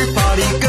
Everybody go.